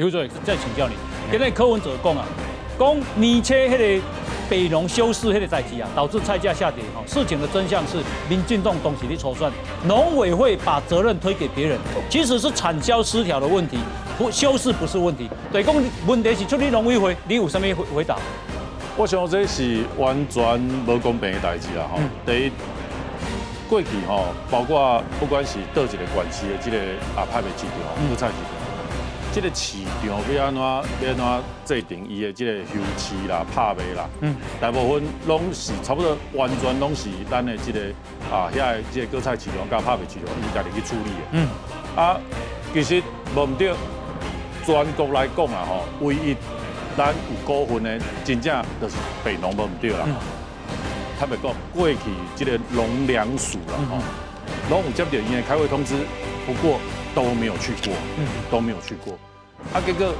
刘主任再请教你，今日柯文哲讲啊，讲你切迄个北农修饰迄个代志啊，导致菜价下跌哈。事情的真相是民进党东西的筹算，农委会把责任推给别人，其实是产销失调的问题，不修饰不是问题。对，讲问题是出你农委会，你有什么回回答？我想这是完全无公平的代志啦，吼。第一，过去吼，包括不管是倒一个关系的这个啊派的市场，蔬菜市场。这个市场要安怎要安怎制定伊的这个休市啦、拍卖啦，嗯，大部分拢是差不多完全拢是咱的这个啊，遐的这个果菜市场甲拍卖市场，伊家己去处理的。嗯，啊，其实无毋对，全国来讲啊，吼，唯一咱有股份的，真正就是北农无唔对啦。他们讲过去这个农粮署啦，吼，拢有接到伊的开会通知，不过。都没有去过，嗯，都没有去过。啊，这个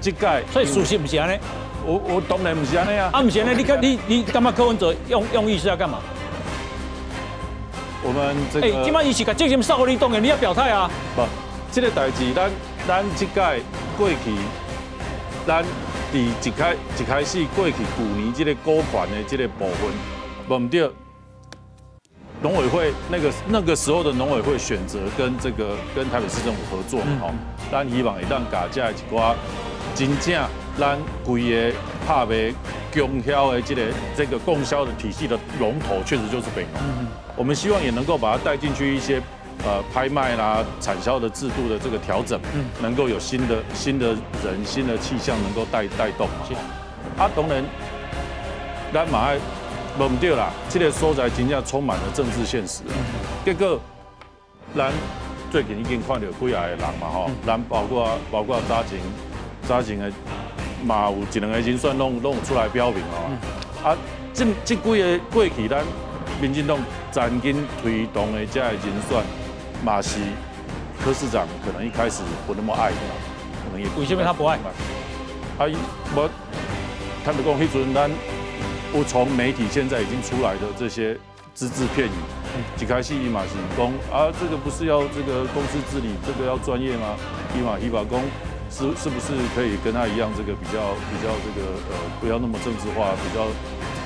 这届，所以属实不是安尼。我我当然不是安尼啊。啊，不是安尼，你看你你干嘛？柯文哲用用意是要干嘛？我们这个，哎，今晚一起个进行少活运动的，你要表态啊。不，这个代志，咱咱这届过去，咱第一开一开始过去去年这个股权的这个部分，唔对。农委会那个那个时候的农委会选择跟这个跟台北市政府合作嘛，吼，咱希望会当加加一寡真正咱规个拍卖供销的这个这个供销的体系的龙头，确实就是北农。我们希望也能够把它带进去一些呃拍卖啦、产销的制度的这个调整，能够有新的新的人、新的气象能够带带动嘛。啊，当然，咱马爱。无唔对啦，这个所在真正充满了政治现实。结果，咱最近已经看到几个人嘛吼，咱包括包括早前早前的嘛有一两个人选拢拢出来表明哦。啊，这这几个过去咱民进党曾经推动的这个人选，嘛是柯市长可能一开始不那么爱的，可能也为什么他不爱？啊，我坦白讲迄阵咱。我从媒体现在已经出来的这些只字片语，几开戏一马行公啊，这个不是要这个公司治理，这个要专业吗？一马一马公是是不是可以跟他一样，这个比较比较这个呃，不要那么政治化，比较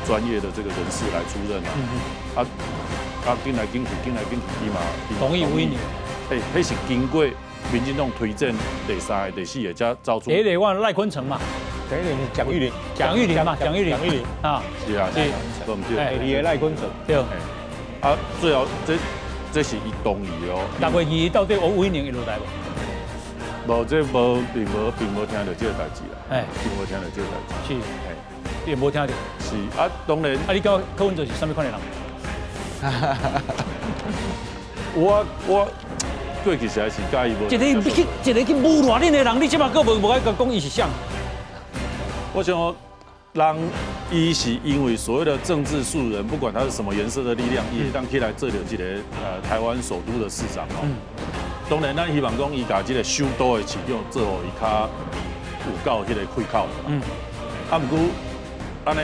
专业的这个人士来出任啊？啊啊，进来进去，进来进去，一马同意威你。哎，那是经过民进党推荐第三、第四个加招出。第一个我赖坤成嘛。蒋玉林，蒋玉林，蒋玉林嘛，蒋玉林，蒋玉林啊，是啊，是，都唔对？哎，你的赖坤成，对。啊，最后这这是伊同意哦。大概伊到底我威宁一路来无？无，这无并无并无听到这个代志啦。哎，并无听到这个代志。是，哎，也无听到。是啊，当然。啊，你讲柯文哲是什么款的人？我我过去实在是介意无。一个去一个去侮辱恁的人，你起码个无无爱讲讲伊是像。我想，让一是因为所谓的政治素人，不管他是什么颜色的力量，也当起来这里这个呃台湾首都的市长哦。当然，咱希望讲伊家这个首都的市场做好伊卡有够迄个开口。嗯。啊，毋过，安尼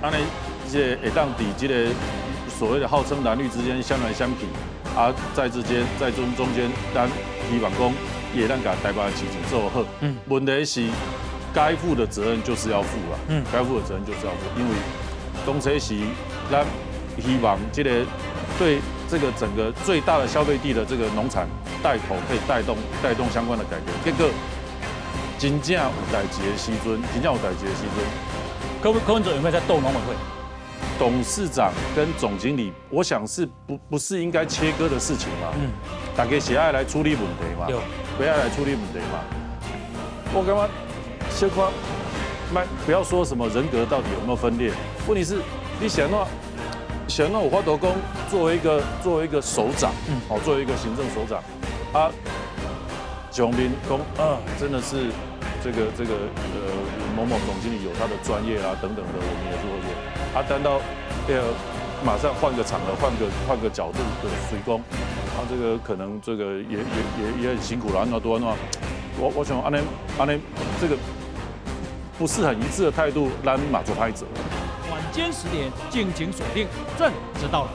安尼，即个会当伫这个所谓的号称蓝绿之间相来相比，啊，在之间在中中间，咱希望讲也当甲台湾市情做好。嗯。问题是。该负的责任就是要负了，嗯，该负的责任就是要负，因为东车西，咱希望这个对这个整个最大的消费地的这个农产带头，可以带动带动相关的改革。这个金价五代节西尊，金价五代节西尊，柯柯文哲有没有在斗农委会？董事长跟总经理，我想是不不是应该切割的事情嘛？嗯，大家喜爱来处理问题嘛？有，不要来处理问题嘛？我干嘛？先夸，卖不要说什么人格到底有没有分裂，问题是你想那想那我花头公作为一个作为一个首长，嗯，哦，作为一个行政首长，啊，蒋斌公啊，真的是这个这个呃某某总经理有他的专业啊等等的，我们也是会做，啊，等到呃马上换个场合，换个换个角度的水工，啊，这个可能这个也也也也很辛苦了，那多那我我想安尼安尼这个。不是很一致的态度，让马做拍子。晚间十点，敬请锁定，朕知道了。